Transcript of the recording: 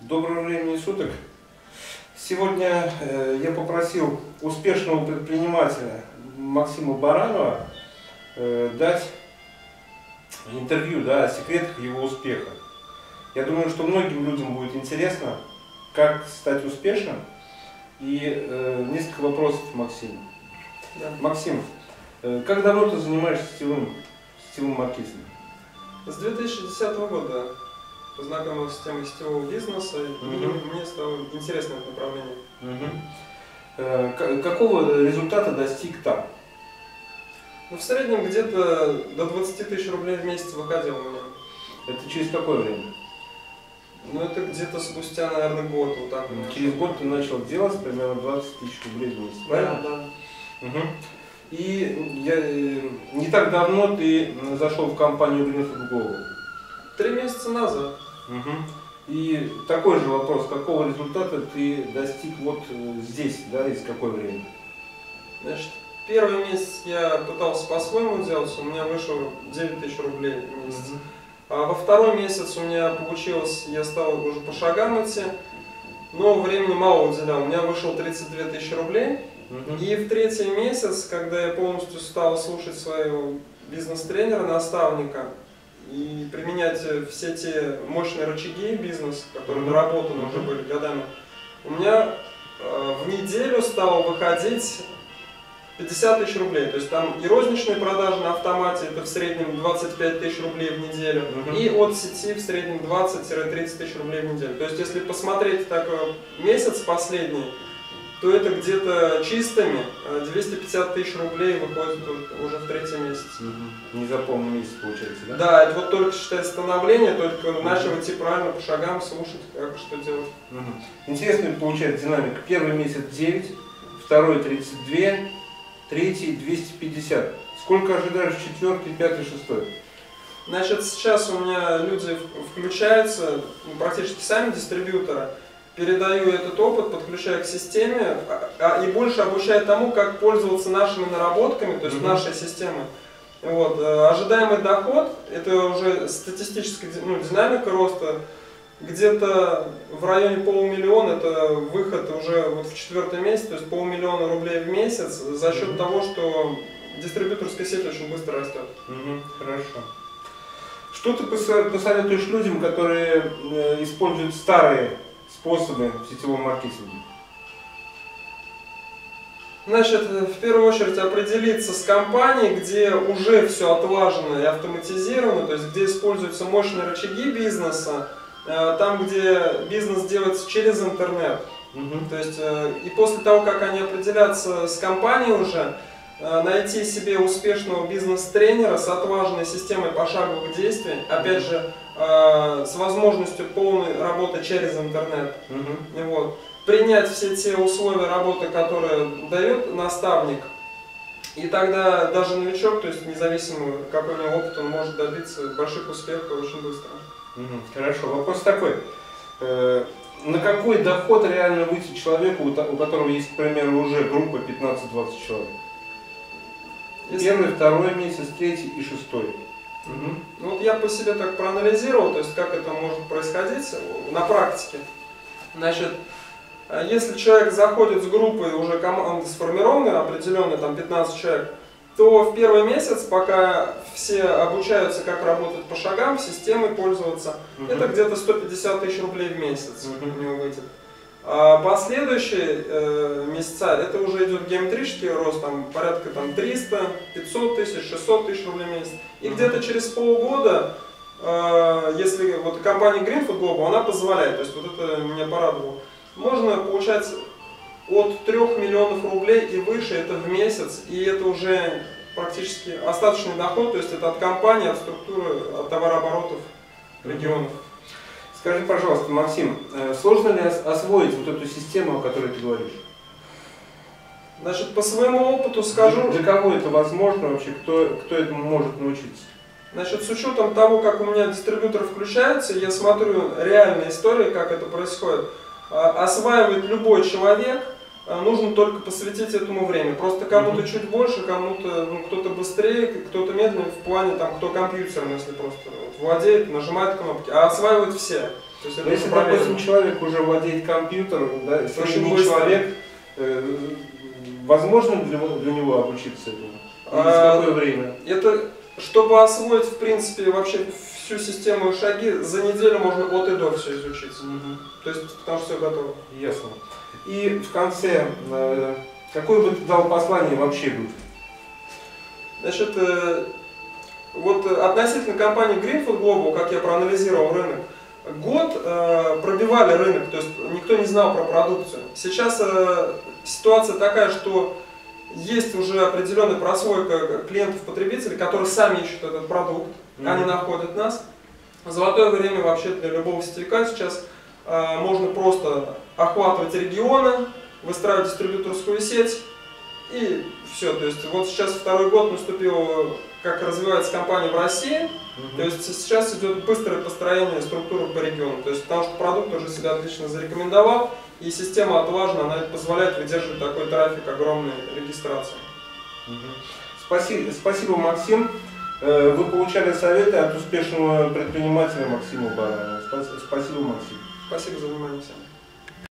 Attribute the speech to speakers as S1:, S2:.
S1: Доброго времени суток. Сегодня э, я попросил успешного предпринимателя Максима Баранова э, дать интервью да, о секретах его успеха. Я думаю, что многим людям будет интересно, как стать успешным. И э, несколько вопросов Максиму.
S2: Да.
S1: Максим, как давно ты занимаешься сетевым, сетевым маркетингом?
S2: С 2010 года познакомился с темой сетевого бизнеса, и мне стало интересно это направление.
S1: К- Какого результата достиг там?
S2: Ну, в среднем где-то до 20 тысяч рублей в месяц выходил у меня.
S1: Это через какое время?
S2: Ну, это где-то спустя, наверное, год, вот так. вот.
S1: Через год ты начал делать примерно 20 тысяч рублей в месяц,
S2: Да,
S1: правильно?
S2: да.
S1: Мгм. И я, э, не так давно ты зашел в компанию Greenfood Go.
S2: Три месяца назад.
S1: Мгм. И такой же вопрос, какого результата ты достиг вот э, здесь, да, из какое время?
S2: Значит, первый месяц я пытался по-своему делать, у меня вышло 9 тысяч рублей в месяц. А во второй месяц у меня получилось, я стал уже по шагам идти, но времени мало уделял. У меня вышло 32 тысячи рублей.
S1: Мгм.
S2: И в третий месяц, когда я полностью стал слушать своего бизнес-тренера, наставника, и применять все те мощные рычаги бизнеса, которые наработаны уже были годами, у меня э, в неделю стало выходить 50 тысяч рублей. То есть там и розничные продажи на автомате, это в среднем 25 тысяч рублей в неделю,
S1: Мгм.
S2: и от сети в среднем 20-30 тысяч рублей в неделю. То есть если посмотреть так э, месяц последний, то это где-то чистыми э, 250 тысяч рублей выходит уже в третий месяц.
S1: Мгм. Не за полный месяц получается, да?
S2: Да, это вот только считай становление, только начал идти правильно по шагам, слушать, как что делать.
S1: Мгм. Интересная получается динамика. Первый месяц 9, второй 32, третий 250. Сколько ожидаешь четвертый, пятый, шестой?
S2: Значит, сейчас у меня люди включаются, ну, практически сами дистрибьюторы. Передаю этот опыт, подключаю к системе а- а- и больше обучаю тому, как пользоваться нашими наработками, то есть
S1: Мгм.
S2: нашей системой. Вот. э, Ожидаемый доход, это уже статистическая ну, динамика роста, где-то в районе полумиллиона, это выход уже вот в четвертый месяц, то есть полмиллиона рублей в месяц за счет
S1: Мгм.
S2: того, что дистрибьюторская сеть очень быстро растет.
S1: Мгм, Хорошо. Что ты посоветуешь людям, которые э, используют старые способы в сетевом маркетинге?
S2: Значит, в первую очередь определиться с компанией, где уже все отлажено и автоматизировано, то есть где используются мощные рычаги бизнеса, э, там, где бизнес делается через интернет.
S1: Мгм.
S2: То есть, э, и после того, как они определятся с компанией уже, э, найти себе успешного бизнес-тренера с отлаженной системой пошаговых действий, опять же, э, с возможностью полной работы через интернет. И Вот. Принять все те условия работы, которые дает наставник, и тогда даже новичок, то есть независимо какой у него опыт, он может добиться больших успехов очень быстро.
S1: Хорошо. Вопрос такой. Э, На какой доход реально выйти человеку, у которого есть, к примеру, уже группа 15-20 человек?
S2: Если-
S1: Первый, второй месяц, третий и шестой. Мгм.
S2: Ну, вот я по себе так проанализировал, то есть как это может происходить на практике. Значит, э, если человек заходит с группой, уже команда сформированная, определенная, там 15 человек, то в первый месяц, пока все обучаются, как работать по шагам, системой пользоваться,
S1: Мгм.
S2: это где-то 150 тысяч рублей в месяц
S1: Мгм.
S2: у него выйдет. А последующие э, месяца это уже идет геометрический рост, там порядка там 300, 500 тысяч, 600 тысяч рублей в месяц. И
S1: Мгм.
S2: где-то через полгода, э, если вот компания Greenfood Global, она позволяет, то есть вот это меня порадовало, можно получать от 3 миллионов рублей и выше это в месяц, и это уже практически остаточный доход, то есть это от компании, от структуры, от товарооборотов регионов.
S1: Скажи, пожалуйста, Максим, э, сложно ли ос- освоить вот эту систему, о которой ты говоришь?
S2: Значит, по своему опыту скажу,
S1: Для кого это возможно вообще? Кто, кто этому может научиться?
S2: значит, с учетом того, как у меня дистрибьютор включается, я смотрю реальные истории, как это происходит. А, Осваивает любой человек, нужно только посвятить этому время. Просто кому-то
S1: Мгм.
S2: чуть больше, кому-то, ну, кто-то быстрее, кто-то медленнее в плане, там, кто компьютером, если просто вот, владеет, нажимает кнопки, а осваивают все. То есть это
S1: если,
S2: уже проверено.
S1: допустим, человек уже владеет компьютером, да, средний
S2: быстро.
S1: человек, э, возможно для, для него обучиться этому? И
S2: А,
S1: за какое время?
S2: Это, чтобы освоить, в принципе, вообще всю систему и шаги, за неделю можно от и до все изучить. То есть, потому что все готово.
S1: Ясно. И в конце, э, какое бы ты дал послание вообще тут?
S2: Значит, э, вот относительно компании Greenfood Global, как я проанализировал рынок, год э, пробивали рынок, то есть никто не знал про продукцию. Сейчас э, ситуация такая, что есть уже определенная прослойка клиентов-потребителей, которые сами ищут этот продукт, они находят нас. Золотое время вообще для любого сетевика сейчас можно просто охватывать регионы, выстраивать дистрибьюторскую сеть и все. То есть вот сейчас второй год наступил, как развивается компания в России.
S1: Мгм.
S2: То есть сейчас идет быстрое построение структуры по региону. То есть потому что продукт уже себя отлично зарекомендовал, и система отлажена, она позволяет выдерживать такой трафик огромной регистрации.
S1: Мгм. Спасибо, спасибо, Максим. Э, Вы получали советы от успешного предпринимателя Максима Баранова. Спас- Спасибо, Максим.
S2: Спасибо за внимание всем.